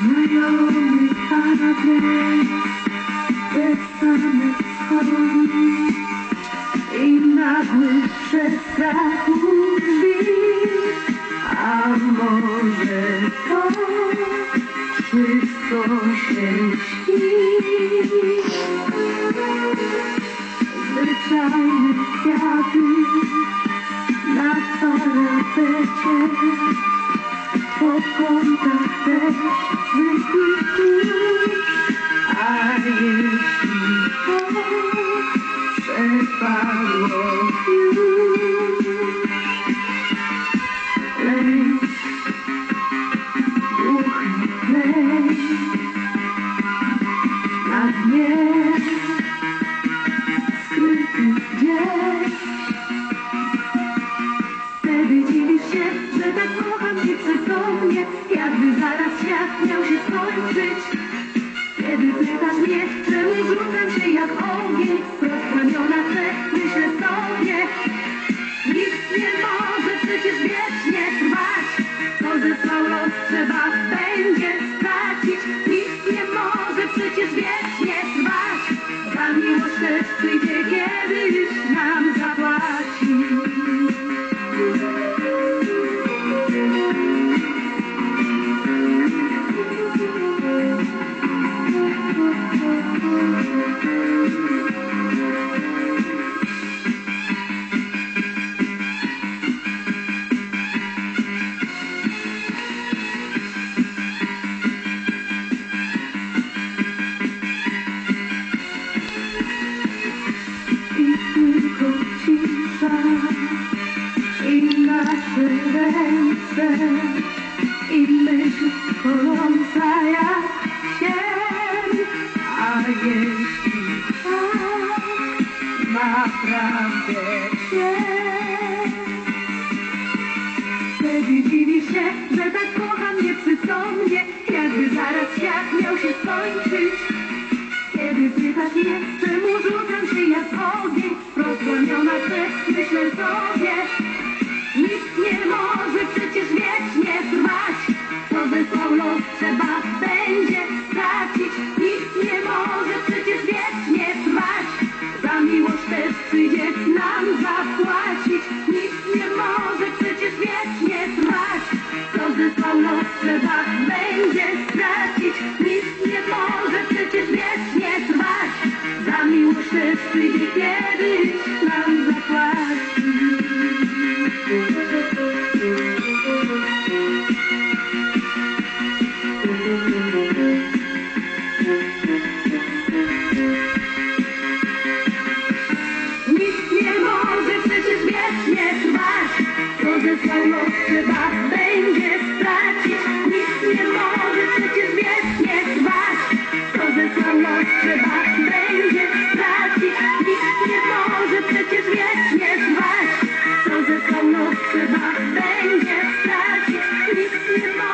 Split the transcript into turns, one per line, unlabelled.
My only Saturday, this summer. I used to be so Jakby zaraz świat miał się skończyć Kiedy pytasz mnie, czemu rzucam się jak ogień Wprost w ramiona twe, myślę sobie. Nikt nie może przecież wiecznie trwać To zesłał los trzeba cisza I nasze ręce I myśl gorąca jak cień A jeśli tak naprawdę cień Wtedy dziwi się, że tak kocham nieprzytomnie Jakby zaraz świat miał się skończyć kiedy pytasz mnie, czemu rzucam się jak ogień trzeba będzie stracić. Nic nie może przecież wiecznie trwać. Za miłość kiedyś nam zapłaci. Nic nie może przecież wiecznie trwać. To trzeba będzie stracić. Nic nie może przecież wiecznie ze trzeba będzie stracić. Nic nie może przecież wiecznie ze nas trzeba będzie stracić. Nic nie